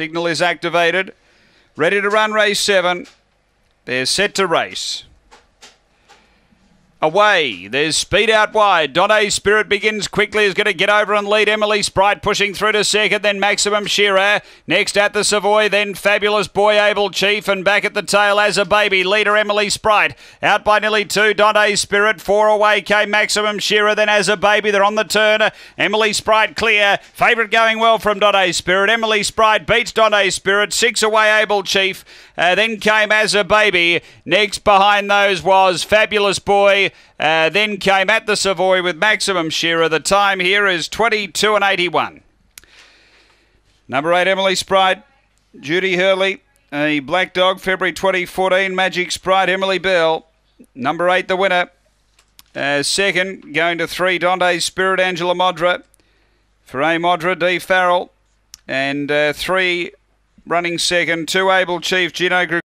Signal is activated. Ready to run race seven. They're set to race. Away. There's speed out wide. Donne Spirit begins quickly. Is going to get over and lead Emily Sprite pushing through to second. Then Maximum Shearer. Next at the Savoy. Then Fabulous Boy Able Chief. And back at the tail as a baby. Leader Emily Sprite. Out by nearly two. Donne Spirit. Four away came Maximum Shearer. Then as a baby. They're on the turn. Emily Sprite clear. Favourite going well from Donne Spirit. Emily Sprite beats Donne Spirit. Six away Able Chief. Uh, then came as a baby. Next behind those was Fabulous Boy. Uh, then came at the Savoy with Maximum Shearer. The time here is 22 and 81. Number eight, Emily Sprite. Judy Hurley, a black dog, February 2014. Magic Sprite, Emily Bell. Number eight, the winner. Uh, second, going to three, Donde Spirit, Angela Modra. For A Modra, D Farrell. And uh, three, running second, two Able Chief, Gino Gr-